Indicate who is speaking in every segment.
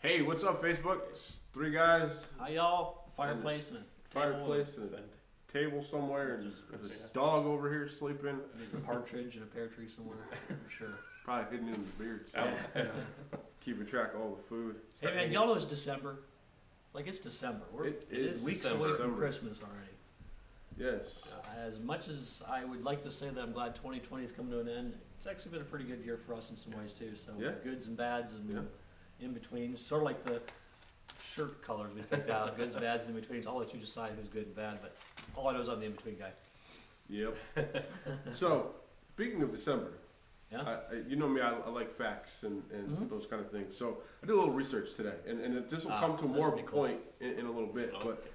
Speaker 1: Hey, what's up, Facebook? It's three guys,
Speaker 2: Hi y'all. Fireplace and a
Speaker 1: fireplace, and
Speaker 3: Send.
Speaker 1: a table somewhere, and
Speaker 2: Just-
Speaker 1: there's a dog over here sleeping,
Speaker 2: maybe a partridge and a pear tree somewhere. I'm sure.
Speaker 1: probably hidden in his beard, so
Speaker 3: Yeah.
Speaker 1: keeping track of all the food.
Speaker 2: Hey man, y'all know it's December. Like it's December. We're
Speaker 1: It
Speaker 2: it
Speaker 1: is
Speaker 2: is weeks
Speaker 3: December.
Speaker 2: away from Christmas already.
Speaker 1: Yes.
Speaker 2: Uh, as much as I would like to say that I'm glad 2020 is coming to an end, it's actually been a pretty good year for us in some ways too. So
Speaker 1: Yeah.
Speaker 2: goods and bads and
Speaker 1: Yeah.
Speaker 2: In between, sort of like the shirt colors we picked out, goods, bads, in betweens. I'll let you decide who's good and bad, but all I know is I'm the in between guy.
Speaker 1: Yep. so, speaking of December,
Speaker 2: Yeah.
Speaker 1: I, I, you know me, I, I like facts and, and
Speaker 2: Mhm.
Speaker 1: those kind of things. So, I did a little research today, and, and it, this will
Speaker 2: Ah,
Speaker 1: come to
Speaker 2: this
Speaker 1: more
Speaker 2: will
Speaker 1: of a
Speaker 2: be cool.
Speaker 1: point in, in a little bit.
Speaker 3: Okay.
Speaker 1: But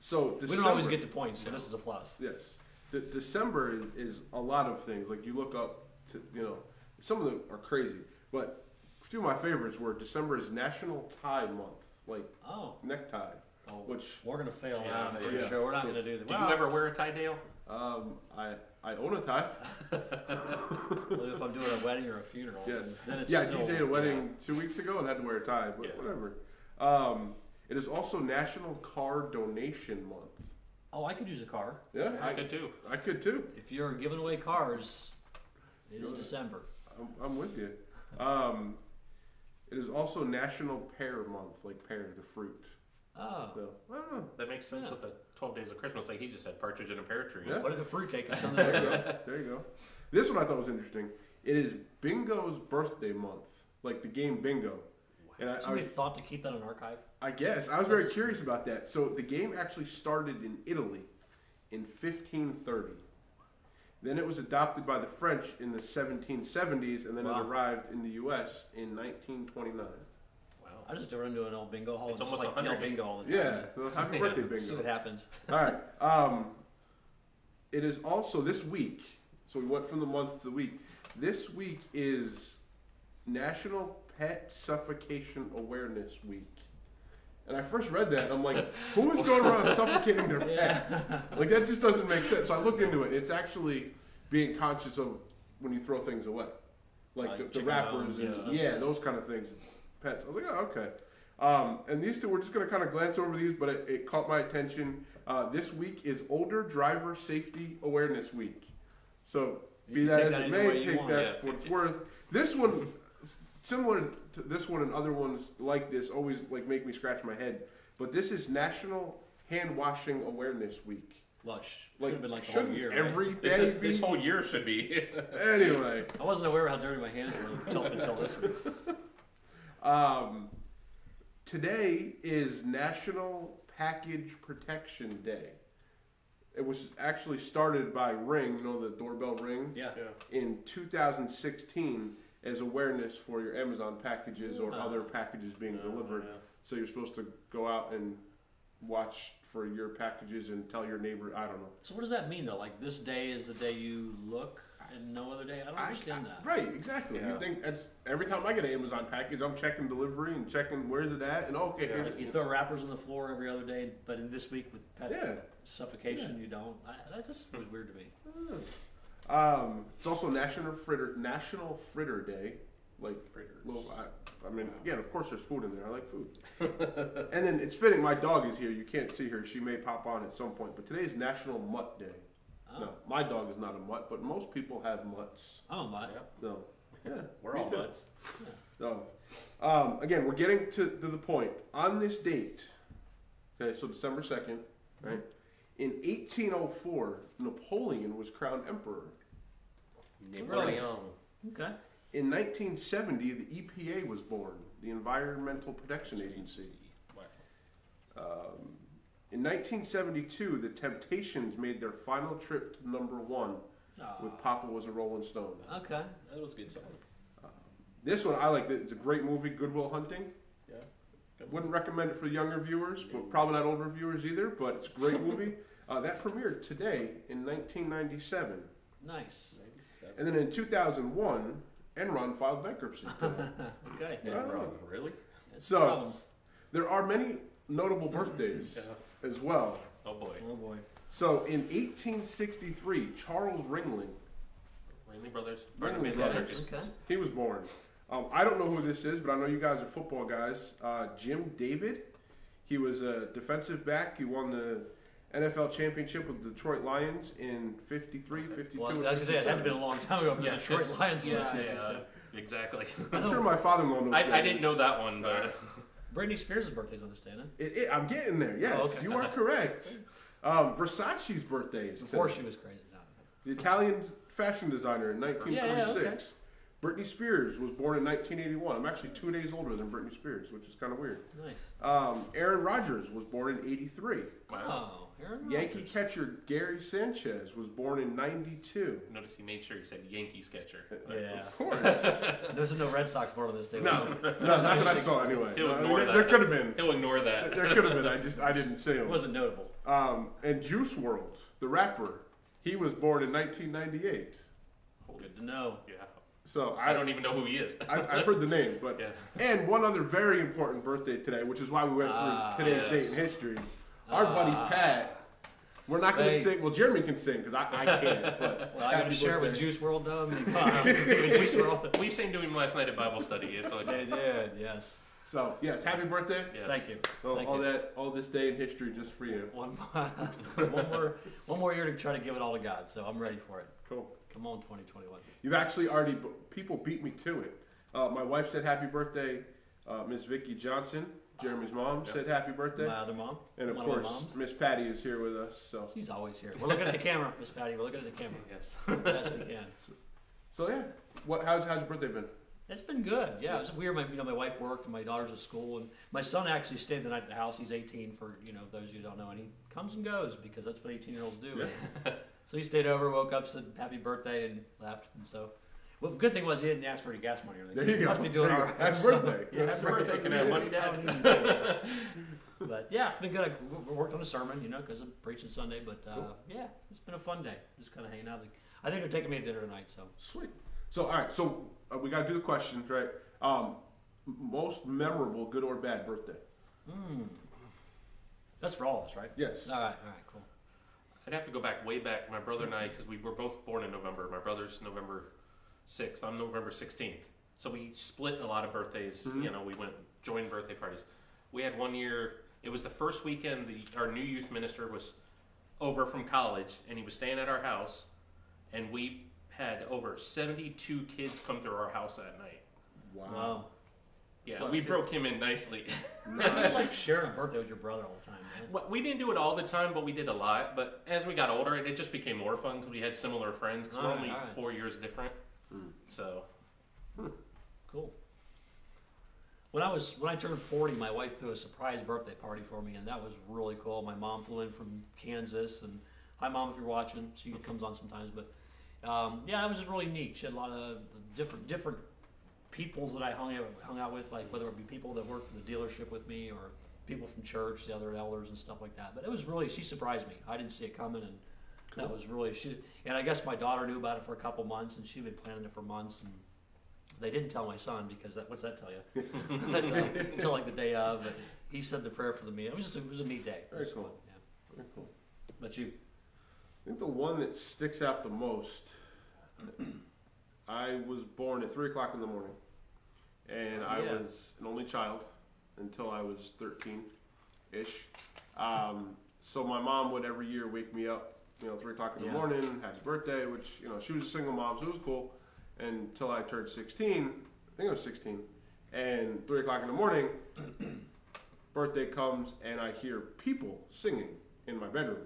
Speaker 1: so, December,
Speaker 2: we don't always get the points, so this is a plus.
Speaker 1: Yes. De- December is, is a lot of things. Like you look up to, you know, some of them are crazy. But a few of my favorites were December is National Tie Month, like
Speaker 2: Oh,
Speaker 1: necktie,
Speaker 2: oh
Speaker 1: which
Speaker 2: we're gonna fail
Speaker 3: Yeah,
Speaker 2: that. I'm pretty
Speaker 1: yeah.
Speaker 2: sure we're not
Speaker 1: So-
Speaker 2: gonna do that.
Speaker 3: Do you ever wear a tie, Dale?
Speaker 1: um, I, I own a tie.
Speaker 2: Well, if I'm doing a wedding or a funeral,
Speaker 1: Yes.
Speaker 2: then it's
Speaker 1: Yeah, I
Speaker 2: still,
Speaker 1: DJ'd a wedding two weeks ago and had to wear a tie, but
Speaker 3: Yeah.
Speaker 1: whatever. Um, it is also National Car Donation Month.
Speaker 2: Oh, I could use a car.
Speaker 1: Yeah,
Speaker 3: I
Speaker 1: I,
Speaker 3: could too.
Speaker 1: I could too.
Speaker 2: If you're giving away cars, it is December.
Speaker 1: I'm, I'm with you. Um, it is also National Pear Month, like pear, the fruit.
Speaker 2: Oh,
Speaker 1: So, I don't know.
Speaker 3: That makes sense
Speaker 2: Yeah.
Speaker 3: with the 12 days of Christmas, like he just said, partridge in a pear tree.
Speaker 1: Yeah.
Speaker 2: put it in a fruitcake or something.
Speaker 1: There you go. There you go. This one I thought was interesting. It is Bingo's birthday month, like the game Bingo. And I, I, was,
Speaker 2: thought to keep that on archive.
Speaker 1: I guess I was very curious about that. So the game actually started in Italy in 1530. Then it was adopted by the French in the 1770s, and then
Speaker 2: Wow.
Speaker 1: it arrived in the U.S. in 1929.
Speaker 3: Wow.
Speaker 2: I just run into an old bingo hall
Speaker 3: It's
Speaker 2: and just
Speaker 3: almost
Speaker 2: like yell
Speaker 3: 100
Speaker 2: bingo all the time.
Speaker 1: Yeah, well, happy
Speaker 3: Yeah.
Speaker 1: birthday,
Speaker 2: See what happens.
Speaker 1: All right. Um, it is also this week. So we went from the month to the week. This week is National Pet Suffocation Awareness Week. And I first read that, and I'm like, who is going around suffocating their
Speaker 2: Yeah.
Speaker 1: pets? Like, that just doesn't make sense. So I looked into it. It's actually being conscious of when you throw things away. Like,
Speaker 2: Like
Speaker 1: the, the
Speaker 2: chicken
Speaker 1: wrappers
Speaker 2: bones
Speaker 1: and,
Speaker 2: and stuff.
Speaker 1: yeah, those kind of things. Pets. I was like, oh, okay. Um, and these two, we're just going to kind of glance over these, but it, it caught my attention. Uh, this week is Older Driver Safety Awareness Week. So,
Speaker 2: You
Speaker 1: be
Speaker 2: can
Speaker 1: that
Speaker 2: take
Speaker 1: as
Speaker 2: that
Speaker 1: it
Speaker 2: any
Speaker 1: may,
Speaker 2: way you
Speaker 1: take
Speaker 2: want.
Speaker 1: that
Speaker 3: Yeah,
Speaker 1: for what it's
Speaker 3: it.
Speaker 1: worth. This one, s- similar to this one and other ones like this, always like make me scratch my head. But this is National Hand Washing Awareness Week.
Speaker 2: Lush.
Speaker 1: Like,
Speaker 2: Should have been like the whole
Speaker 1: shouldn't
Speaker 2: year. right?
Speaker 1: every
Speaker 3: This,
Speaker 1: day
Speaker 3: is,
Speaker 1: be?
Speaker 3: this whole year should be.
Speaker 1: anyway,
Speaker 2: I wasn't aware of how dirty my hands were until, until this week.
Speaker 1: um, today is National Package Protection Day. It was actually started by Ring, you know, the doorbell ring.
Speaker 2: Yeah.
Speaker 1: in 2016 as awareness for your Amazon packages or
Speaker 2: Ah.
Speaker 1: other packages being delivered. So you're supposed to go out and watch for your packages and tell your neighbor. I don't know.
Speaker 2: So what does that mean though? Like this day is the day you look and no other day? I don't understand that.
Speaker 1: Right, exactly. You think that's every time I get an Amazon package, I'm checking delivery and checking where's it at, and okay,
Speaker 3: Yeah.
Speaker 1: here-
Speaker 2: you throw wrappers on the floor every other day, but in this week with pet
Speaker 1: yeah.
Speaker 2: suffocation you don't. I, that just was weird to me.
Speaker 1: Um, it's also National Fritter National Fritter Day. Like
Speaker 3: Fritters.
Speaker 1: Well, I, I mean, again, of course, there's food in there. I like food. and then it's fitting. My dog is here. You can't see her. She may pop on at some point. But today is National Mutt Day.
Speaker 2: Oh,
Speaker 1: No, my dog is not a mutt, but most people have mutts.
Speaker 2: oh my.
Speaker 1: No, yeah,
Speaker 3: We're all
Speaker 1: too.
Speaker 3: nuts.
Speaker 1: So, um, again, we're getting to, to the point. On this date, okay, so December second, right? In 1804, Napoleon was crowned emperor.
Speaker 3: Napoleon.
Speaker 2: Okay.
Speaker 1: In 1970, the EPA was born, the Environmental Protection Agency.
Speaker 3: Wow.
Speaker 1: Um, in 1972, the Temptations made their final trip to number one
Speaker 2: Ah,
Speaker 1: with Papa Was a Rolling Stone.
Speaker 2: okay.
Speaker 3: That was a good song.
Speaker 1: This one I like. It's a great movie, Good Will Hunting.
Speaker 3: Yeah. Good.
Speaker 1: Wouldn't recommend it for younger viewers, but probably not older viewers either. But it's a great movie. Uh, that premiered today in 1997,
Speaker 2: Nice.
Speaker 1: and then in 2001, Enron filed bankruptcy.
Speaker 2: Okay.
Speaker 1: Yeah. I.
Speaker 3: Really?
Speaker 2: That's
Speaker 1: So-
Speaker 2: problems.
Speaker 1: there are many notable birthdays
Speaker 3: Yeah.
Speaker 1: as well.
Speaker 3: Oh boy.
Speaker 2: Oh boy.
Speaker 1: So in 1863, Charles Ringling,
Speaker 3: Ringling Brothers.
Speaker 1: Ringling
Speaker 3: Pardon me,
Speaker 1: Brothers.
Speaker 3: circus.
Speaker 2: Okay.
Speaker 1: he was born. Um, I don't know who this is, but I know you guys are football guys. Uh, Jim David. He was a defensive back. He won the NFL championship with the Detroit Lions in 53, 52,
Speaker 2: Well, I was
Speaker 1: and
Speaker 2: going to say, it had to been a long time ago for the Detroit Lions. won the
Speaker 3: Yeah, yeah, exactly.
Speaker 1: I'm sure my father-in-law knows.
Speaker 3: I, I didn't know that one, but
Speaker 2: Britney Spears' birthday birthday's understanding.
Speaker 1: It, it, I'm getting there. Yes,
Speaker 2: Oh, okay.
Speaker 1: you are correct. Um, Versace's birthday is
Speaker 2: Before
Speaker 1: today.
Speaker 2: she was crazy. No.
Speaker 1: The Italian fashion designer in
Speaker 2: Yeah, yeah,
Speaker 1: 1946.
Speaker 2: okay.
Speaker 1: Britney Spears was born in 1981. I'm actually two days older than Britney Spears, which is kind of weird.
Speaker 2: Nice.
Speaker 1: Um, Aaron Rodgers was born in 83.
Speaker 3: wow.
Speaker 2: Oh, Aaron
Speaker 1: Yankee
Speaker 2: Rodgers.
Speaker 1: catcher Gary Sanchez was born in 92.
Speaker 3: Notice he made sure he said Yankee sketcher.
Speaker 2: Yeah.
Speaker 1: Of course.
Speaker 2: There's no Red Sox born on this day.
Speaker 1: no, no, not that I saw anyway.
Speaker 3: He'll
Speaker 1: No, I mean,
Speaker 3: ignore
Speaker 1: there,
Speaker 3: that.
Speaker 1: there could have been.
Speaker 3: He'll ignore that.
Speaker 1: There could have been. I just I didn't say
Speaker 2: It
Speaker 1: him.
Speaker 2: wasn't notable.
Speaker 1: Um, and Juice WRLD, the rapper, he was born in 1998.
Speaker 2: Good to know.
Speaker 3: Yeah.
Speaker 1: So
Speaker 3: I don't even know who he is.
Speaker 1: I, I've heard the name, but
Speaker 3: Yeah.
Speaker 1: and one other very important birthday today, which is why we went through
Speaker 2: Ah,
Speaker 1: today's date in history. Our buddy
Speaker 2: Ah.
Speaker 1: Pat. We're not going to sing. Well, Jeremy can sing because I, I can't. But
Speaker 2: Well, I got to share with. Juice WRLD though. I mean, come on. Juice WRLD.
Speaker 3: We sang to him last night at Bible study. It's like,
Speaker 2: They did, yes.
Speaker 1: So yes, happy birthday.
Speaker 3: yes.
Speaker 2: Thank you.
Speaker 1: Well,
Speaker 2: Thank
Speaker 1: all
Speaker 2: you.
Speaker 1: that, all this day in history just for you.
Speaker 2: One more, one more, one more year to try to give it all to God. So I'm ready for it.
Speaker 1: Cool.
Speaker 2: Come on, 2021.
Speaker 1: You've actually already people beat me to it. Uh, my wife said happy birthday. Uh, Miss Vicky Johnson, Jeremy's mom,
Speaker 3: Yeah.
Speaker 1: said happy birthday,
Speaker 2: My other mom.
Speaker 1: and of
Speaker 2: one
Speaker 1: course. Miss Patty is here with us. So,
Speaker 2: She's always here. We're looking at the camera, Miss Patty. We're looking at the camera.
Speaker 3: Yes.
Speaker 2: Best we can.
Speaker 1: so yeah. What? How's how's your birthday been?
Speaker 2: It's been good. Yeah, it was weird. My, you know, my wife worked and my daughter's at school, and my son actually stayed the night at the house. He's 18 for you know those of you who don't know, and he comes and goes because that's what 18 year olds do. so he stayed over, woke up, said happy birthday, and left. And so, well, the good thing was he didn't ask for any gas money or anything.
Speaker 1: There
Speaker 2: so
Speaker 1: you
Speaker 2: he
Speaker 1: go.
Speaker 2: Must be doing all right.
Speaker 1: Happy
Speaker 2: So,
Speaker 1: birthday.
Speaker 2: Yeah,
Speaker 3: Happy birthday. Can have money, Dad?
Speaker 2: Have an easy day. but yeah, it's been good. I worked on a sermon, you know, because I'm preaching Sunday. But uh,
Speaker 1: Cool.
Speaker 2: yeah, it's been a fun day. Just kind of hanging out. I think they're taking me to dinner tonight. So
Speaker 1: Sweet. So all right. So uh, we got to do the questions, right? Um, most memorable, good or bad birthday?
Speaker 2: mm. that's for all of us, right?
Speaker 1: Yes.
Speaker 2: All right. All right. Cool.
Speaker 3: I'd have to go back way back. My brother and I, because we were both born in November. My brother's November 6th. I'm November 16th. So we split a lot of birthdays.
Speaker 1: Mhm.
Speaker 3: You know, we went joined birthday parties. We had one year. It was the first weekend. The our new youth minister was over from college, and he was staying at our house, and we had over 72 kids come through our house that night.
Speaker 2: Wow.
Speaker 3: Yeah,
Speaker 1: Fuck
Speaker 3: we
Speaker 1: kids.
Speaker 3: broke him in nicely.
Speaker 2: I like sharing a birthday with your brother all the time, man.
Speaker 3: We didn't do it all the time, but we did a lot. But as we got older, it, it just became more fun because we had similar friends. Because we're
Speaker 2: Alright,
Speaker 3: only
Speaker 2: alright.
Speaker 3: four years different.
Speaker 1: Hmm.
Speaker 3: So
Speaker 2: Cool. When I was when I turned 40, my wife threw a surprise birthday party for me, and that was really cool. My mom flew in from Kansas, and hi mom if you're watching. She comes on sometimes, but um, yeah, it was just really neat. She had a lot of different different peoples that I hung out hung out with, like whether it be people that worked for the dealership with me or people from church, the other elders and stuff like that. But it was really she surprised me. I didn't see it coming, and that was really she. And I guess my daughter knew about it for a couple months, and she'd been planning it for months. And they didn't tell my son because that, what's that tell you? Until like the day of, but he said the prayer for the meal. It was just a, it was a neat day.
Speaker 1: Very cool.
Speaker 2: fun, Yeah.
Speaker 1: Very cool.
Speaker 2: But you,
Speaker 1: I think the one that sticks out the most. I was born at three o'clock in the morning, and I
Speaker 2: yeah.
Speaker 1: was an only child until I was thirteen, ish. Um, so my mom would every year wake me up, you know, three o'clock in
Speaker 2: Yeah.
Speaker 1: the morning, happy birthday, which you know she was a single mom, so it was cool. Until I turned sixteen, I think I was sixteen, and three o'clock in the morning, birthday comes, and I hear people singing in my bedroom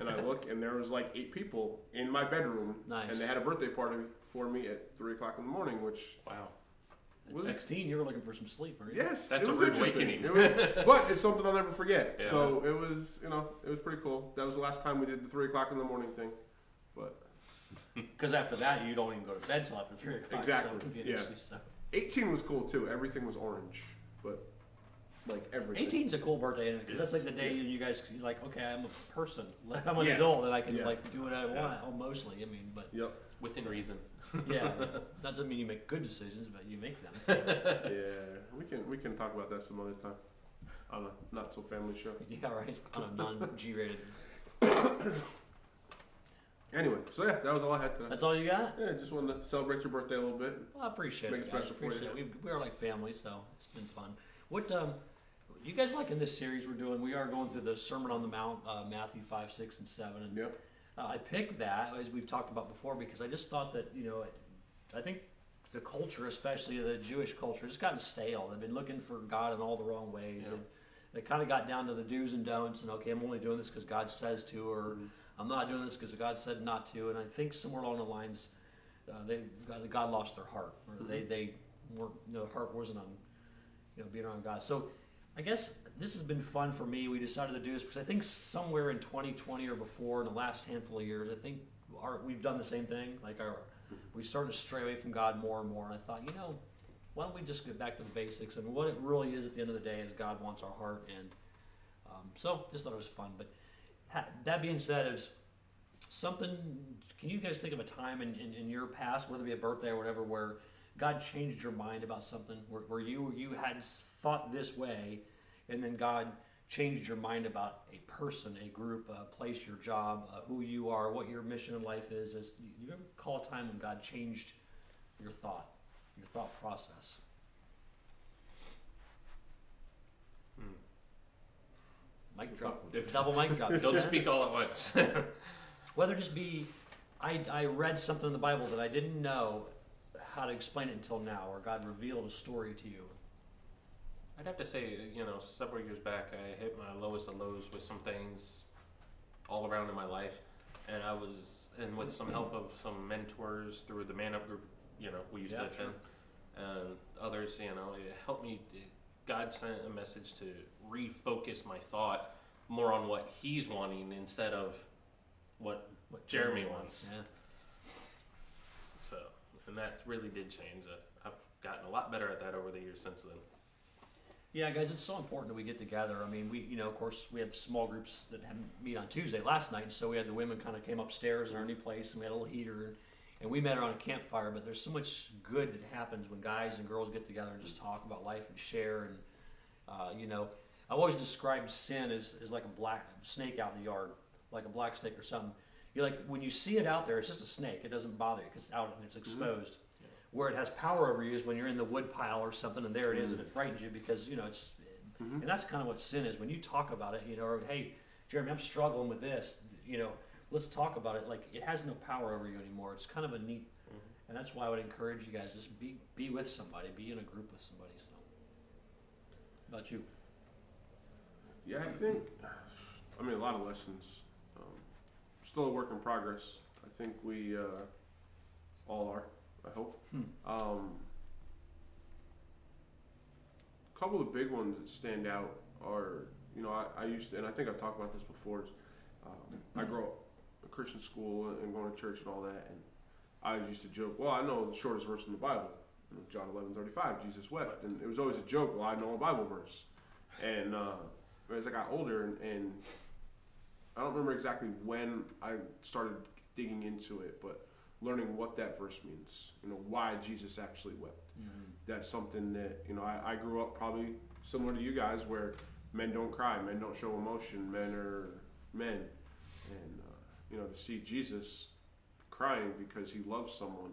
Speaker 1: and I look, and there was like eight people in my bedroom,
Speaker 2: Nice.
Speaker 1: and they had a birthday party for me at three o'clock in the morning. Which,
Speaker 3: wow,
Speaker 2: at
Speaker 1: Was-
Speaker 2: 16, you were looking for some sleep, weren't you?
Speaker 1: yes,
Speaker 3: That's
Speaker 1: it
Speaker 3: a
Speaker 1: was
Speaker 3: rude
Speaker 1: interesting.
Speaker 3: awakening.
Speaker 1: It was- but it's something I'll never forget.
Speaker 3: Yeah.
Speaker 1: So it was, you know, it was pretty cool. That was the last time we did the three o'clock in the morning thing. But
Speaker 2: Because after that, you don't even go to bed till after 3 o'clock.
Speaker 1: Exactly,
Speaker 2: So it would be an
Speaker 1: yeah.
Speaker 2: issue, so.
Speaker 1: eighteen was cool too. Everything was orange, but like everything.
Speaker 2: 18's a cool birthday because that's like the day
Speaker 3: Yes.
Speaker 2: you guys you're like, okay, I'm a person, I'm an
Speaker 1: Yeah.
Speaker 2: adult, and I can
Speaker 1: Yeah.
Speaker 2: like do what I
Speaker 3: Yeah.
Speaker 2: want. Oh, mostly, I mean, but
Speaker 1: Yep.
Speaker 3: Within reason.
Speaker 2: yeah, that doesn't mean you make good decisions, but you make them. so.
Speaker 1: Yeah. We can we can talk about that some other time on a not so family show.
Speaker 2: yeah, right. On a non-G-rated.
Speaker 1: Anyway, so yeah, that was all I had tonight.
Speaker 2: That's all you got?
Speaker 1: Yeah, just wanted to celebrate your birthday a little bit.
Speaker 2: Well, I appreciate
Speaker 1: Make
Speaker 2: it.
Speaker 1: it
Speaker 2: guys.
Speaker 1: special for you.
Speaker 2: appreciate it. We, we are like family, so it's been fun. What um, you guys like in this series we're doing? We are going through the Sermon on the Mount, uh, Matthew five, six, and seven. And
Speaker 1: Yep.
Speaker 2: Uh, I picked that as we've talked about before because I just thought that you know, I think the culture, especially the Jewish culture, has gotten stale. They've been looking for God in all the wrong ways,
Speaker 3: Yeah.
Speaker 2: and they kind of got down to the do's and don'ts. And okay, I'm only doing this because God says to, or I'm not doing this because God said not to. And I think somewhere along the lines, uh, they God, God lost their heart, or they they weren't. You know, their heart wasn't on, you know, being around God. So. I guess this has been fun for me. We decided to do this because I think somewhere in 2020 or before, in the last handful of years, I think our, we've done the same thing. Like our, we started to stray away from God more and more. And I thought, you know, why don't we just get back to the basics and what it really is at the end of the day is God wants our heart. And um, so just thought it was fun. But ha- that being said, is something. Can you guys think of a time in, in, in your past, whether it be a birthday or whatever, where God changed your mind about something, where, where you you had thought this way, and then God changed your mind about a person, a group, a place, your job, uh, who you are, what your mission in life is. Is you ever call a time when God changed your thought, your thought process?
Speaker 3: Hmm.
Speaker 2: Mic drop, double mic drop.
Speaker 3: Don't speak all at once.
Speaker 2: Whether it just be, I, I read something in the Bible that I didn't know how to explain it until now, or God revealed a story to you.
Speaker 3: I'd have to say, you know, several years back, I hit my lowest of lows with some things all around in my life, and I was, and with some help of some mentors through the Man Up group, you know, we used
Speaker 2: Yeah,
Speaker 3: to attend, and others, you know, it helped me. God sent a message to refocus my thought more on what He's wanting instead of what
Speaker 2: What
Speaker 3: Jeremy
Speaker 2: wants.
Speaker 3: wants.
Speaker 2: Yeah.
Speaker 3: And that really did change. I've gotten a lot better at that over the years since then.
Speaker 2: Yeah, guys, it's so important that we get together. I mean, we, you know, of course, we have small groups that meet on Tuesday last night, so we had the women kind of came upstairs in our new place, and we had a little heater, and, and we met around a campfire. But there's so much good that happens when guys and girls get together and just talk about life and share. And uh, you know, I've always described sin as, as like a black snake out in the yard, like a black snake or something. You like when you see it out there, it's just a snake. It doesn't bother you because it's out and it's mm-hmm. exposed.
Speaker 3: Yeah.
Speaker 2: Where it has power over you is when you're in the wood pile or something, and there it is, and it mm. frightens you because you know it's.
Speaker 1: Mhm.
Speaker 2: And that's kind of what sin is. When you talk about it, you know, or hey, Jeremy, I'm struggling with this. You know, let's talk about it. Like it has no power over you anymore. It's kind of a neat, mm-hmm. and that's why I would encourage you guys just be be with somebody, be in a group with somebody. So, How about you.
Speaker 1: Yeah, I think. I mean, a lot of lessons. Still a work in progress. I think we uh, all are. I hope.
Speaker 2: Hmm.
Speaker 1: Um, a couple of big ones that stand out are, you know, I, I used to, and I think I've talked about this before. Is, um, I grew up a Christian school and going to church and all that, and I used to joke, well, I know the shortest verse in the Bible, you know, John eleven thirty five, Jesus wept, and it was always a joke. Well, I know a Bible verse, and uh, as I got older, and, and I don't remember exactly when I started digging into it, but learning what that verse means, you know, why Jesus actually wept. That's something that you know I, I grew up probably similar to you guys where men don't cry men don't show emotion men are men. And uh, you know to see jesus crying because he loves someone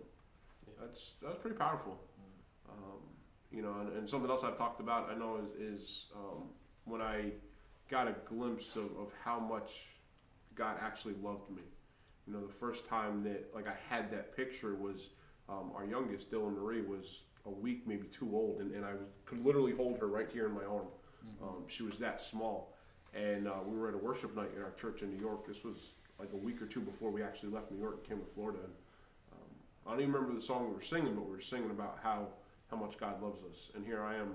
Speaker 1: that's that's pretty powerful. Um, you know and, and something else i've talked about i know is, is um, when i got a glimpse of, of how much god actually loved me you know the first time that like i had that picture was um, our youngest dylan marie was a week, maybe two old, and, and I could literally hold her right here in my arm. Um, she was that small. And uh, we were at a worship night in our church in New York. This was like a week or two before we actually left New York and came to Florida. And, um, I don't even remember the song we were singing, but we were singing about how, how much God loves us. And here I am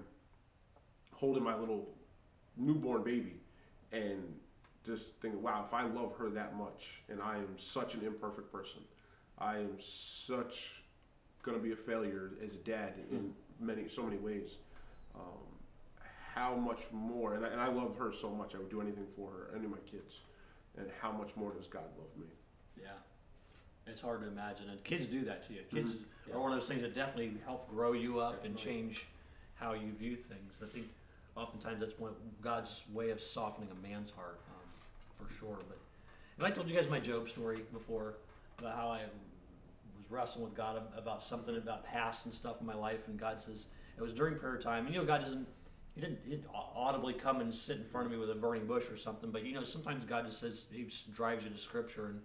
Speaker 1: holding my little newborn baby and just thinking, wow, if I love her that much, and I am such an imperfect person, I am such going to be a failure as a dad in many so many ways. Um, how much more, and I, and I love her so much, I would do anything for her, any of my kids. And how much more does God love me?
Speaker 2: Yeah, it's hard to imagine, and kids do that to you. Kids
Speaker 3: Yeah.
Speaker 2: are one of those things that definitely help grow you up and change how you view things. I think oftentimes that's one God's way of softening a man's heart, um, for sure. But if I told you guys my Job story before, about how I was wrestling with God about something about past and stuff in my life, and God says it was during prayer time. And you know, God doesn't he didn't, he didn't audibly come and sit in front of me with a burning bush or something, but you know, sometimes God just says He just drives you to Scripture. And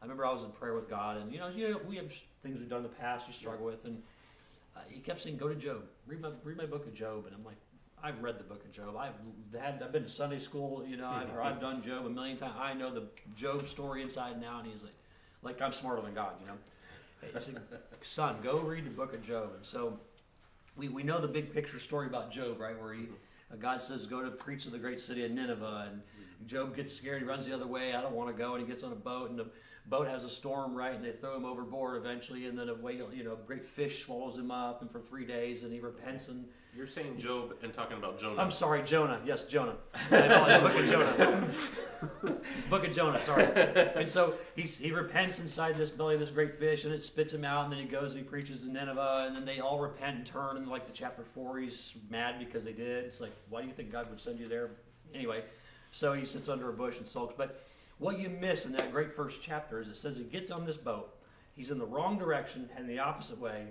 Speaker 2: I remember I was in prayer with God, and you know, you know we have things we've done in the past you struggle with, and uh, He kept saying, "Go to Job, read my read my book of Job," and I'm like. I've read the book of Job. I've had I've been to Sunday school, you know, I've, or I've done Job a million times. I know the Job story inside and out. And he's like, like I'm smarter than God, you know. He's like, son, go read the book of Job. And so we, we know the big picture story about Job, right? Where he, uh, God says, go to preach to the great city of Nineveh. And Job gets scared. He runs the other way. I don't want to go. And he gets on a boat, and the boat has a storm, right? And they throw him overboard eventually. And then a whale, you know, a great fish swallows him up. And for three days, and he repents. And
Speaker 3: You're saying Job and talking about Jonah.
Speaker 2: I'm sorry, Jonah. Yes, Jonah. I. Book of Jonah. Book of Jonah. Sorry. And so he's, he repents inside this belly of this great fish, and it spits him out. And then he goes and he preaches to Nineveh, and then they all repent and turn. And like the chapter four, he's mad because they did. It's like, why do you think God would send you there? Anyway, so he sits under a bush and sulks. But what you miss in that great first chapter is it says he gets on this boat. He's in the wrong direction, heading the opposite way,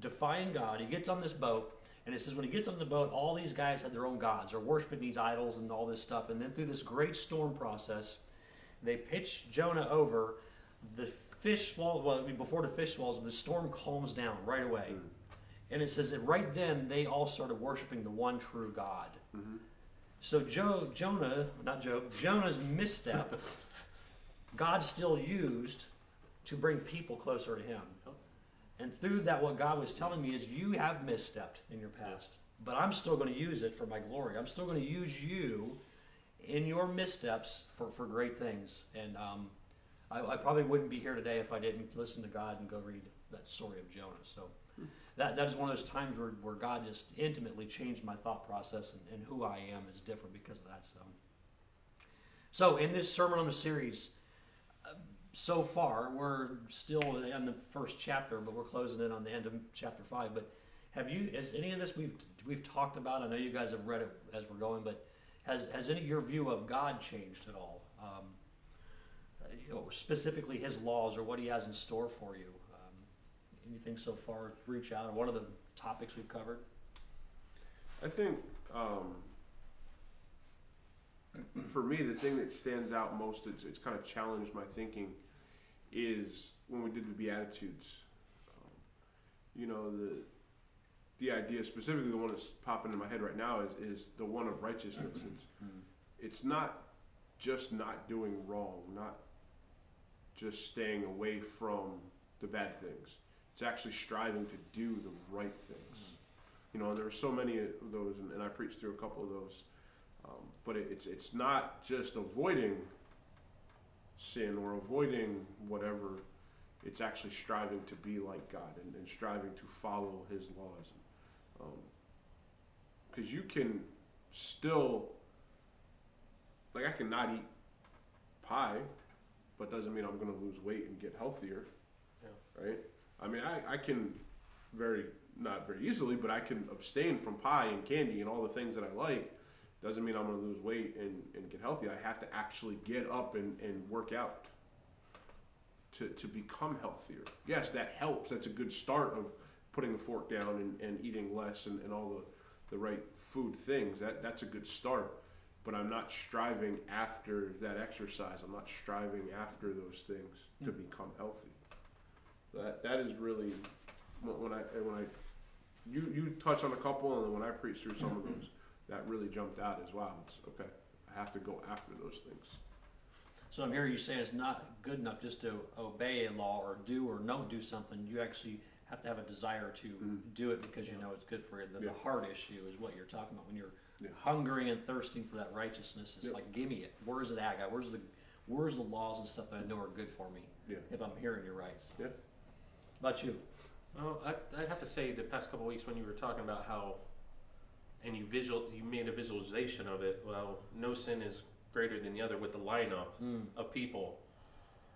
Speaker 2: defying God. He gets on this boat and it says when he gets on the boat, all these guys had their own gods, or worshiping these idols and all this stuff. And then through this great storm process, they pitch Jonah over. The fish swallows, well, I mean, before the fish swallows him, the storm calms down right away.
Speaker 1: Mm.
Speaker 2: And it says that right then they all started worshiping the one true God.
Speaker 1: Mhm.
Speaker 2: So Joe, Jonah, not Job, Jonah's misstep, God still used to bring people closer to Him. And through that, what God was telling me is, you have misstepped in your past, but I'm still going to use it for my glory. I'm still going to use you in your missteps for, for great things. And um, I, I probably wouldn't be here today if I didn't listen to God and go read that story of Jonah. So that, that is one of those times where, where God just intimately changed my thought process and, and who I am is different because of that. So, so in this sermon on the series, so far we're still in the first chapter, but we're closing in on the end of chapter five. But have you, has any of this we've we've talked about? I know you guys have read it as we're going, but has has any your view of God changed at all? Um, you know, specifically His laws or what He has in store for you. Um, anything so far? Reach out. One of the topics we've covered.
Speaker 1: I think um, for me, the thing that stands out most, it's, it's kind of challenged my thinking, is when we did the Beatitudes. Um, you know, the the idea, specifically the one that's popping in my head right now, is, is the one of righteousness. Mm-hmm. It's, mm-hmm. it's not just not doing wrong, not just staying away from the bad things. It's actually striving to do the right things. Mm-hmm. You know, and there are so many of those, and, and I preached through a couple of those. Um, but it, it's it's not just avoiding sin or avoiding whatever. It's actually striving to be like God and, and striving to follow His laws. Because you can still, like, I cannot eat pie, but doesn't mean I'm going to lose weight and get healthier.
Speaker 3: Yeah.
Speaker 1: Right? I mean, I, I can very, not very easily, but I can abstain from pie and candy and all the things that I like. Doesn't mean I'm going to lose weight and, and get healthy. I have to actually get up and, and work out to, to become healthier. Yes, that helps. That's a good start of putting the fork down and, and eating less and, and all the, the right food things. That, that's a good start. But I'm not striving after that exercise. I'm not striving after those things to
Speaker 2: Mm.
Speaker 1: become healthy. That that is really when when I when I you you touch on a couple and when I preach through some of those, that really jumped out as well. It's okay. I have to go after those things.
Speaker 2: So I'm hearing you say it's not good enough just to obey a law or do or not do something. You actually have to have a desire to
Speaker 1: Mm.
Speaker 2: do it because you know it's good for you. The,
Speaker 1: Yeah.
Speaker 2: the heart issue is what you're talking about when you're
Speaker 1: Yeah.
Speaker 2: hungering and thirsting for that righteousness. It's
Speaker 1: Yep.
Speaker 2: like, give me it. Where's it at, God? Where's the where's the laws and stuff that I know are good for me?
Speaker 1: Yeah.
Speaker 2: If I'm hearing you right.
Speaker 1: Yeah.
Speaker 2: About you?
Speaker 3: Well, I, I'd have to say the past couple weeks when you were talking about how, and you visual, you made a visualization of it. Well, no sin is greater than the other with the lineup
Speaker 2: Mm.
Speaker 3: of people.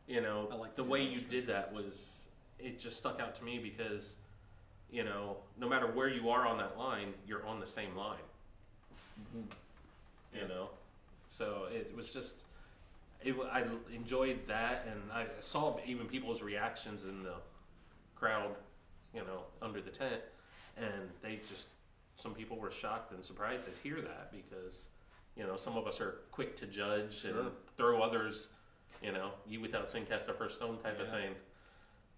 Speaker 3: You know,
Speaker 2: I like
Speaker 3: the
Speaker 2: the
Speaker 3: way you
Speaker 2: illustration.
Speaker 3: did that was it just stuck out to me because, you know, no matter where you are on that line, you're on the same line.
Speaker 2: Mhm.
Speaker 3: You know, so it was just, it, I enjoyed that, and I saw even people's reactions in the crowd, you know, under the tent, and they just some people were shocked and surprised to hear that because you know some of us are quick to judge
Speaker 2: Sure.
Speaker 3: and throw others, you know, you without sin cast the first stone type of thing,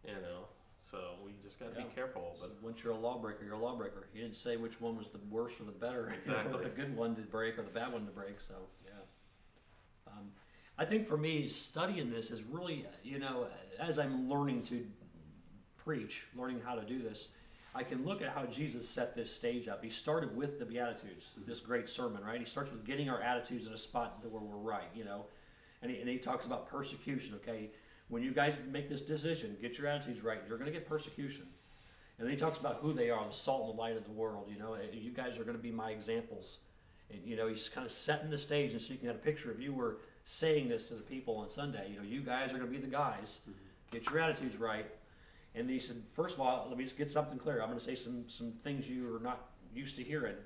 Speaker 3: you know. So we just got to
Speaker 2: Yeah.
Speaker 3: be careful,
Speaker 2: So
Speaker 3: but
Speaker 2: once you're a lawbreaker, you're a lawbreaker. He didn't say which one was the worst or the better, you know,
Speaker 3: Exactly.
Speaker 2: the good one to break or the bad one to break. So yeah, um, I think for me, studying this is really, you know, as I'm learning to preach, learning how to do this, I can look at how Jesus set this stage up. He started with the Beatitudes, mm-hmm. this great sermon, right? He starts with getting our attitudes in a spot where we're right, you know, and he, and he talks about persecution. Okay, when you guys make this decision, get your attitudes right. You're going to get persecution. And then he talks about who they are, the salt and the light of the world. You know, you guys are going to be my examples. And you know, he's kind of setting the stage, and so you can get a picture of you were saying this to the people on Sunday. You know, you guys are going to be the guys. Mm-hmm. Get your attitudes right. And he said, first of all, let me just get something clear. I'm going to say some some things you are not used to hearing,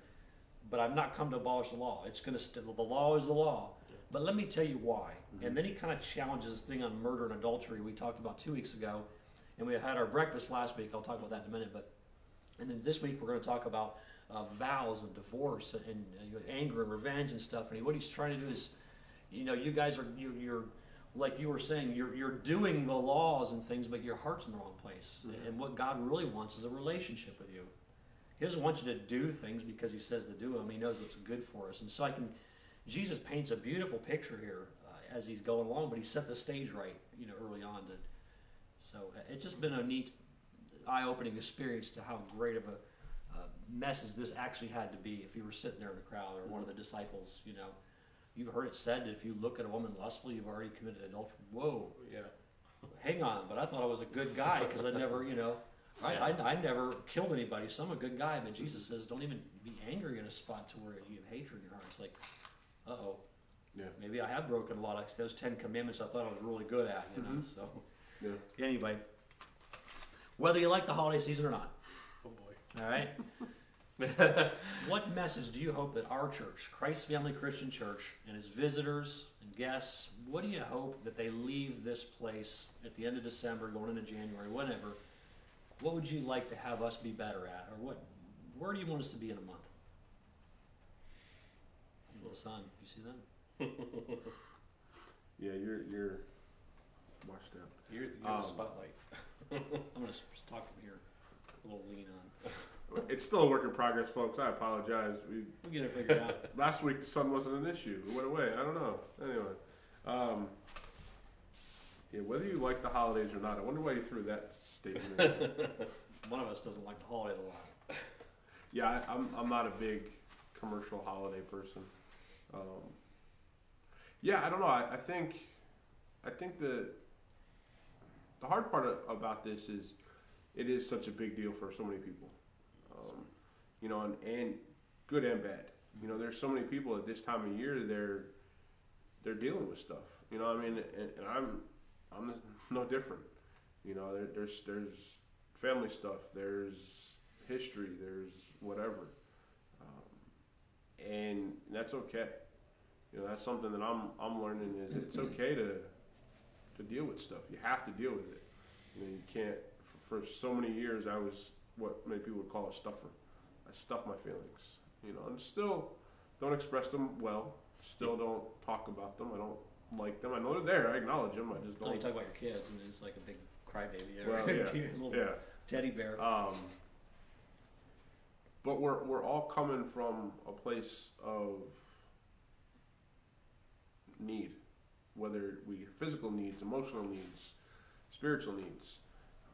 Speaker 2: but I've not come to abolish the law. It's going to st- the law is the law. But let me tell you why. And then he kind of challenges this thing on murder and adultery we talked about two weeks ago, and we had our breakfast last week. I'll talk about that in a minute. But and then this week we're going to talk about uh, vows and divorce and, and uh, anger and revenge and stuff. And he, what he's trying to do is, you know, you guys are you, you're like you were saying, you're you're doing the laws and things, but your heart's in the wrong place. And what God really wants is a relationship with you. He doesn't want you to do things because he says to do them. He knows what's good for us. And so I can, Jesus paints a beautiful picture here uh, as he's going along, but he set the stage right, you know, early on. To, so uh, it's just been a neat, eye-opening experience to how great of a uh, message this actually had to be. If you were sitting there in the crowd or one of the disciples, you know, you've heard it said that if you look at a woman lustfully, you've already committed adultery. Whoa,
Speaker 3: yeah.
Speaker 2: hang on, but I thought I was a good guy because I never, you know, I, I, I never killed anybody, so I'm a good guy. But Jesus says, don't even be angry in a spot to where you have hatred in your heart. It's like, uh oh,
Speaker 1: Yeah.
Speaker 2: maybe I have broken a lot of those Ten Commandments I thought I was really good at, you know.
Speaker 1: Mhm.
Speaker 2: So
Speaker 1: Yeah.
Speaker 2: anyway, whether you like the holiday season or not,
Speaker 3: Oh boy.
Speaker 2: all right. what message do you hope that our church, Christ Family Christian Church, and its visitors and guests, what do you hope that they leave this place at the end of December, going into January, whatever? What would you like to have us be better at, or what? Where do you want us to be in a month? The sun, you see that?
Speaker 1: Yeah, you're you're washed out.
Speaker 3: You're, you're
Speaker 1: Um,
Speaker 3: the spotlight.
Speaker 2: I'm gonna talk from here, a little lean on.
Speaker 1: It's still a work in progress, folks. I apologize. We
Speaker 2: We'll get it figured out.
Speaker 1: last week the sun wasn't an issue. It went away. I don't know. Anyway, um, yeah. Whether you like the holidays or not, I wonder why you threw that statement. in.
Speaker 2: One of us doesn't like the holiday a lot.
Speaker 1: yeah, I, I'm I'm not a big commercial holiday person. Um, yeah, I don't know. I, I think I think the the hard part about this is it is such a big deal for so many people. Um, you know, and, and good and bad. You know, there's so many people at this time of year they're they're dealing with stuff. You know, what I mean, and, and I'm I'm no different. You know, there, there's there's family stuff, there's history, there's whatever, um, and that's okay. You know, that's something that I'm I'm learning is it's okay to to deal with stuff. You have to deal with it. You know, you can't. For, for so many years, I was what many people would call a stuffer. I stuff my feelings. You know, and still don't express them well. Still don't talk about them. I don't like them. I know they're there. I acknowledge them. I just
Speaker 2: Until you
Speaker 1: don't.
Speaker 2: talk about your kids, and it's like a big crybaby.
Speaker 1: Well, yeah,
Speaker 2: little
Speaker 1: Yeah.
Speaker 2: teddy bear.
Speaker 1: Um, but we're we're all coming from a place of need, whether we physical needs, emotional needs, spiritual needs.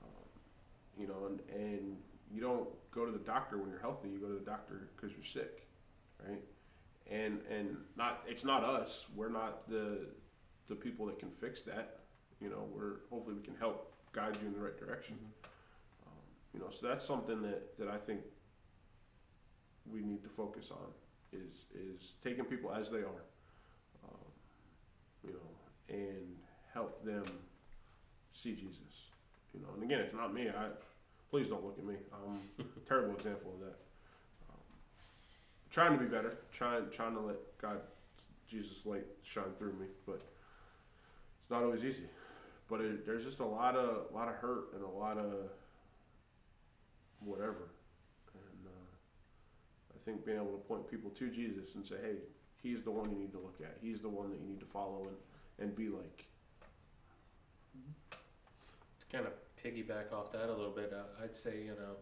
Speaker 1: Um, you know, and, and you don't go to the doctor when you're healthy. You go to the doctor because you're sick, right? And and not it's not us. We're not the the people that can fix that. You know, we're hopefully we can help guide you in the right direction. Um, you know, so that's something that, that I think we need to focus on is is taking people as they are, um, you know, and help them see Jesus. You know, and again, it's not me. I please don't look at me. I'm a terrible example of that. Um, trying to be better, trying trying to let God, Jesus' light shine through me, but it's not always easy, but it, there's just a lot of lot of hurt and a lot of whatever, and uh, I think being able to point people to Jesus and say, hey, he's the one you need to look at. He's the one that you need to follow and and be like.
Speaker 3: It's kind of piggyback off that a little bit, uh, I'd say you know,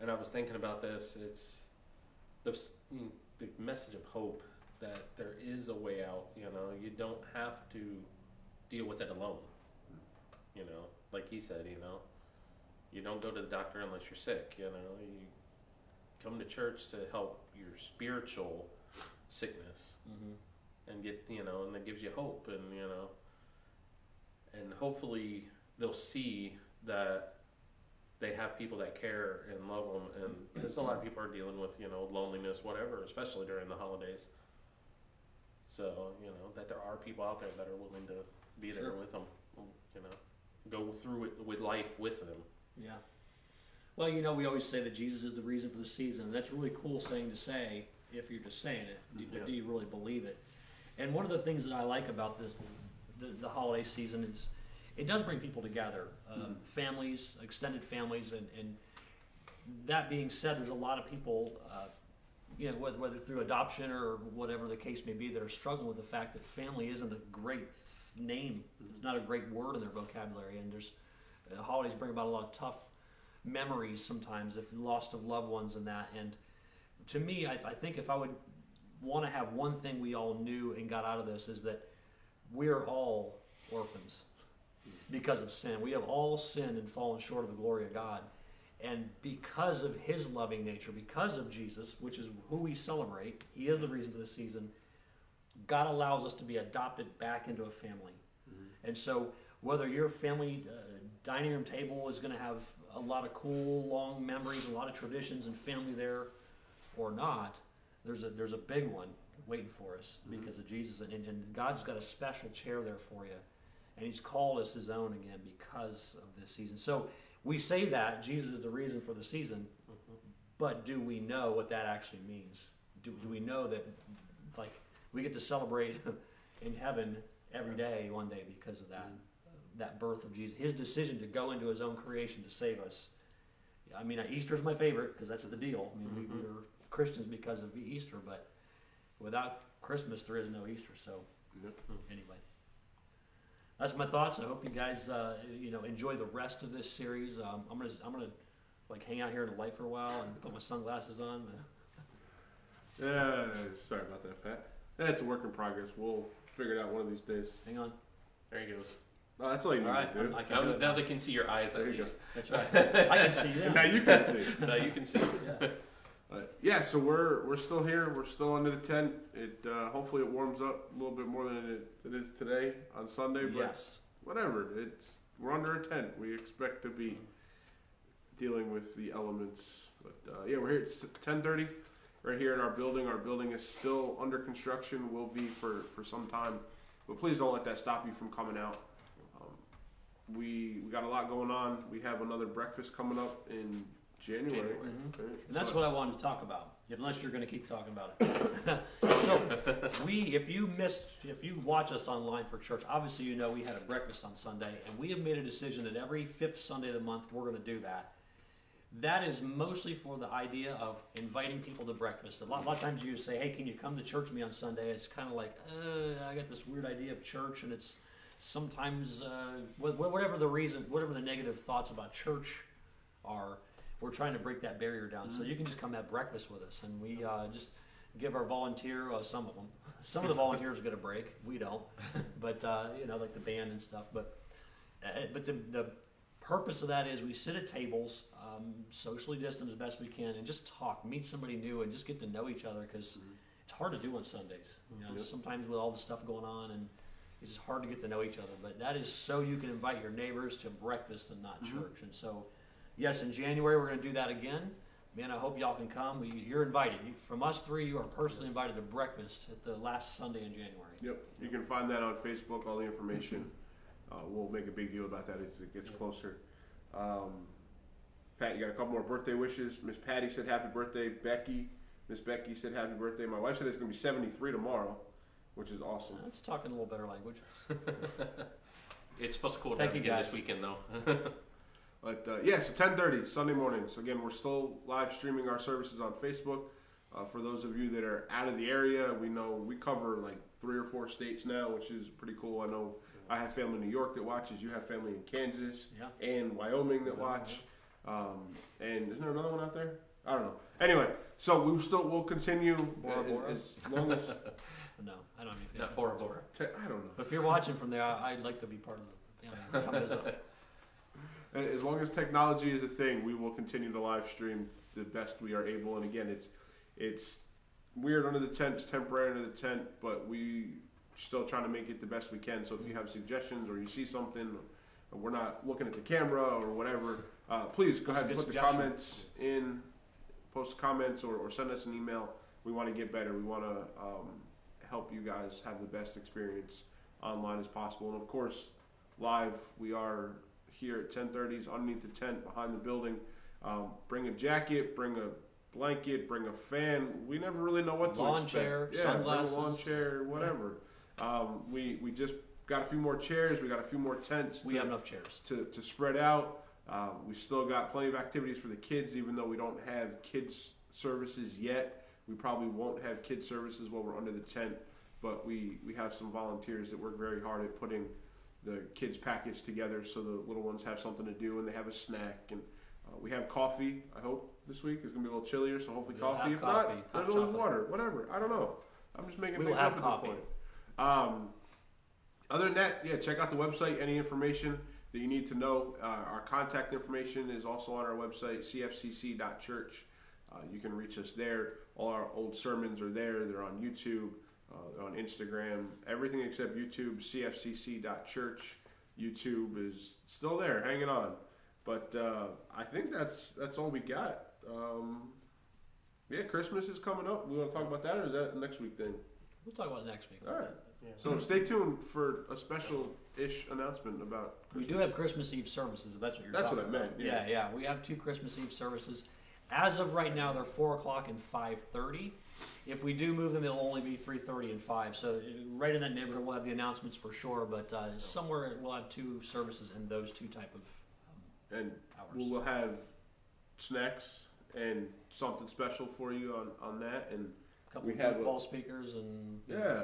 Speaker 3: and I was thinking about this. It's the you know, the message of hope that there is a way out. You know, you don't have to deal with it alone. You know, like he said, you know, you don't go to the doctor unless you're sick. You know, you come to church to help your spiritual sickness
Speaker 2: Mm-hmm.
Speaker 3: and get you know, and that gives you hope, and you know, and hopefully they'll see that they have people that care and love them, and because a lot of people are dealing with you know loneliness, whatever, especially during the holidays. So you know that there are people out there that are willing to be there
Speaker 2: Sure.
Speaker 3: with them, you know, go through it with life with them.
Speaker 2: Yeah. Well, you know, we always say that Jesus is the reason for the season. That's a really cool thing to say if you're just saying it. Do,
Speaker 3: Yeah.
Speaker 2: do you really believe it? And one of the things that I like about this, the, the holiday season is it does bring people together, um, families, extended families, and, and that being said, there's a lot of people, uh, you know, whether, whether through adoption or whatever the case may be, that are struggling with the fact that family isn't a great name. It's not a great word in their vocabulary, and there's uh, holidays bring about a lot of tough memories sometimes if lost of loved ones and that. And to me, I, I think if I would want to have one thing we all knew and got out of this is that we're all orphans because of sin. We have all sinned and fallen short of the glory of God. And because of his loving nature, because of Jesus, which is who we celebrate, he is the reason for the season, God allows us to be adopted back into a family. And so, whether your family uh, dining room table is going to have a lot of cool, long memories, a lot of traditions and family there, or not, there's a there's a big one waiting for us because of Jesus, and, and God's got a special chair there for you, and He's called us His own again because of this season. So we say that Jesus is the reason for the season, but do we know what that actually means? Do, do we know that, like, we get to celebrate in heaven every day, one day, because of that, that birth of Jesus, His decision to go into His own creation to save us. I mean, Easter's my favorite because that's the deal. I mean, we,
Speaker 3: Mhm.
Speaker 2: we're Christians because of Easter, but without Christmas, there is no Easter. So, anyway, that's my thoughts. I hope you guys, uh, you know, enjoy the rest of this series. Um, I'm gonna, I'm gonna, like, hang out here in the light for a while and put my sunglasses on.
Speaker 1: Yeah, sorry about that, Pat. That's a work in progress. We'll figure it out one of these days.
Speaker 2: Hang on.
Speaker 3: There he goes.
Speaker 1: No, that's all you need
Speaker 2: All right,
Speaker 1: to do.
Speaker 2: I can
Speaker 3: Now,
Speaker 2: do
Speaker 3: now they can see your eyes
Speaker 1: There
Speaker 3: at
Speaker 1: you go.
Speaker 3: least.
Speaker 2: That's right. I can see you.
Speaker 1: Now you can see.
Speaker 3: now you can see.
Speaker 2: Yeah.
Speaker 1: But yeah, so we're we're still here. We're still under the tent. It uh, hopefully it warms up a little bit more than it, it is today on Sunday. But
Speaker 2: Yes.
Speaker 1: whatever. It's we're under a tent. We expect to be dealing with the elements. But uh, yeah, we're here at ten thirty. Right here in our building. Our building is still under construction. Will be for for some time. But please don't let that stop you from coming out. Um, we we got a lot going on. We have another breakfast coming up in January.
Speaker 3: January.
Speaker 2: Mhm.
Speaker 1: right?
Speaker 2: And that's what I wanted to talk about, unless you're going to keep talking about it. so, we, if you missed, if you watch us online for church, obviously you know we had a breakfast on Sunday, and we have made a decision that every fifth Sunday of the month we're going to do that. That is mostly for the idea of inviting people to breakfast. A lot, a lot of times you say, "Hey, can you come to church with me on Sunday?" It's kind of like, uh, I got this weird idea of church, and it's sometimes uh, wh- wh- whatever the reason, whatever the negative thoughts about church are, we're trying to break that barrier down. So you can just come have breakfast with us, and we uh, just give our volunteer, uh, some of them, some of the volunteers get a break. We don't, but uh, you know, like the band and stuff. But uh, but the the purpose of that is we sit at tables, um, socially distant as best we can, and just talk, meet somebody new, and just get to know each other because it's hard to do on Sundays. You know, sometimes with all the stuff going on and. It's just hard to get to know each other, but that is so you can invite your neighbors to breakfast and not
Speaker 1: Mhm.
Speaker 2: church. And so, yes, in January we're going to do that again. Man, I hope y'all can come. We, you're invited. You, from us three, you are personally invited to breakfast at the last Sunday in January.
Speaker 1: Yep, you can find that on Facebook, all the information. Uh, we'll make a big deal about that as it gets closer. Um, Pat, you got a couple more birthday wishes. Miss Patty said happy birthday. Becky, Miss Becky said happy birthday. My wife said it's gonna be 73 tomorrow. which is awesome.
Speaker 2: Let's talk in a little better language.
Speaker 3: It's supposed to cool
Speaker 2: Thank
Speaker 3: down
Speaker 2: you,
Speaker 3: again
Speaker 2: guys.
Speaker 3: this weekend though.
Speaker 1: But uh, yeah, so 10:30 Sunday mornings. Again, we're still live streaming our services on Facebook. Uh, for those of you that are out of the area, we know we cover like three or four states now, which is pretty cool. I know I have family in New York that watches. You have family in Kansas
Speaker 2: Yeah.
Speaker 1: and Wyoming that watch. Um, and isn't there another one out there? I don't know. Anyway, so we still we'll continue
Speaker 2: Bora
Speaker 1: as,
Speaker 2: Bora?
Speaker 1: as long as
Speaker 2: No, I don't even.
Speaker 3: Not Bora Bora.
Speaker 1: te- I don't know.
Speaker 2: But if you're watching from there, I- I'd like to be part of the family.
Speaker 1: As long as technology is a thing, we will continue to live stream the best we are able. And again, it's it's weird under the tent, it's temporary under the tent, but we still trying to make it the best we can. So if you have suggestions or you see something, or we're not looking at the camera or whatever, uh, please go ahead and put the comments in, post comments or, or send us an email. We want to get better. We want to um, help you guys have the best experience online as possible. And of course, live we are here at 10:30s underneath the tent behind the building. Um, bring a jacket, bring a blanket, bring a fan. We never really know what to
Speaker 2: Lawn
Speaker 1: expect.
Speaker 2: chair,
Speaker 1: yeah, bring a lawn
Speaker 2: sunglasses.
Speaker 1: chair, whatever. Um, we we just got a few more chairs. We got a few more tents.
Speaker 2: We
Speaker 1: to,
Speaker 2: have enough chairs.
Speaker 1: to, to spread out. Um, we still got plenty of activities for the kids, even though we don't have kids services yet. We probably won't have kids services while we're under the tent, but we, we have some volunteers that work very hard at putting the kids package together so the little ones have something to do and they have a snack. And uh, we have coffee. I hope this week is gonna be a little chillier, so hopefully
Speaker 2: We'll
Speaker 1: coffee.
Speaker 2: have
Speaker 1: If
Speaker 2: coffee,
Speaker 1: not,
Speaker 2: hot
Speaker 1: there's always
Speaker 2: chocolate.
Speaker 1: water. Whatever. I don't know. I'm just making
Speaker 2: We will
Speaker 1: things
Speaker 2: have
Speaker 1: up at
Speaker 2: coffee.
Speaker 1: this point. Um, other than that, yeah, check out the website. Any information that you need to know, uh, our contact information is also on our website, cfcc.church. Uh, you can reach us there. All our old sermons are there. They're on YouTube, uh, on Instagram, everything except YouTube, cfcc.church. YouTube is still there, hanging on. But uh, I think that's that's all we got. Um, yeah, Christmas is coming up. We want to talk about that, or is that next week thing?
Speaker 2: We'll talk about it next week.
Speaker 1: All right. So stay tuned for a special-ish announcement about.
Speaker 2: We do have Christmas Eve services, if that's what you're
Speaker 1: That's
Speaker 2: talking
Speaker 1: what I meant,
Speaker 2: about.
Speaker 1: yeah.
Speaker 2: yeah, We have two Christmas Eve services. As of right now, they're four o'clock and five thirty. If we do move them, it'll only be three thirty and five. So right in that neighborhood, we'll have the announcements for sure. But uh, somewhere we'll have two services in those two type of
Speaker 1: and
Speaker 2: um, hours.
Speaker 1: we will have snacks and something special for you on on that. And
Speaker 2: couple
Speaker 1: we
Speaker 2: of
Speaker 1: have
Speaker 2: ball speakers and
Speaker 1: yeah,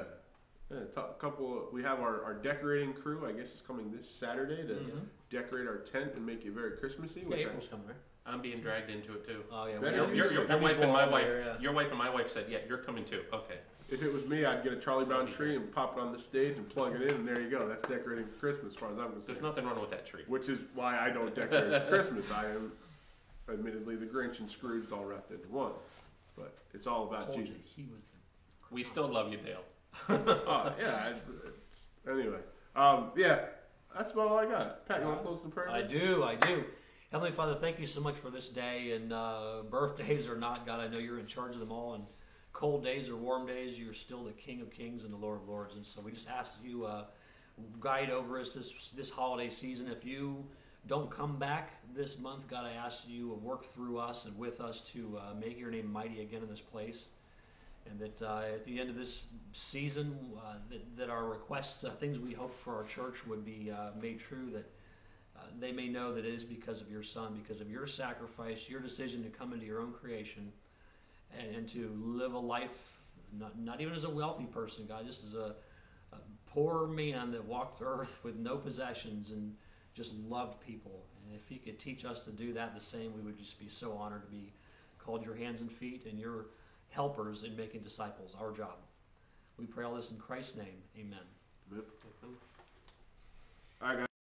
Speaker 1: yeah, a couple. We have our, our decorating crew. I guess is coming this Saturday to
Speaker 2: Mhm.
Speaker 1: decorate our tent and make it very Christmassy.
Speaker 2: Yeah,
Speaker 1: Which I,
Speaker 2: April's coming, right?
Speaker 3: I'm being dragged into it too.
Speaker 2: Oh yeah,
Speaker 1: Better
Speaker 3: Your, your, your, your wife and my wife,
Speaker 2: there, yeah.
Speaker 3: your wife and my wife said, yeah, you're coming too. Okay.
Speaker 1: if it was me, I'd get a Charlie Brown tree and pop it on the stage and plug it in, and there you go. That's decorating for Christmas, as far as I'm concerned.
Speaker 3: There's nothing wrong with that tree.
Speaker 1: which is why I don't decorate for Christmas. I am, admittedly, the Grinch and Scrooge all wrapped into one. But it's all about
Speaker 2: Told you,
Speaker 1: Jesus.
Speaker 2: he was the.
Speaker 3: We still love you, Dale.
Speaker 1: oh, yeah. I, anyway, um, yeah, that's about all I got. Pat, you want to close the prayer?
Speaker 2: I do, I do. Heavenly Father, thank you so much for this day. And uh, birthdays or not, God, I know you're in charge of them all. And cold days or warm days, you're still the King of Kings and the Lord of Lords. And so we just ask you uh, guide over us this this holiday season. If you don't come back this month, God, I ask you to work through us and with us to uh, make your name mighty again in this place. And that uh, at the end of this season, uh, that, that our requests, the things we hope for our church would be uh, made true, that uh, they may know that it is because of your son, because of your sacrifice, your decision to come into your own creation and, and to live a life, not, not even as a wealthy person, God, just as a, a poor man that walked earth with no possessions and just loved people. And if you could teach us to do that the same, we would just be so honored to be called your hands and feet and your helpers in making disciples, our job. We pray all this in Christ's name. Amen.
Speaker 1: All right, guys.